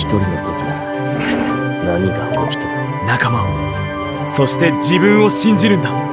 一人の時なら何が起きても。仲間を。そして自分を信じるんだ。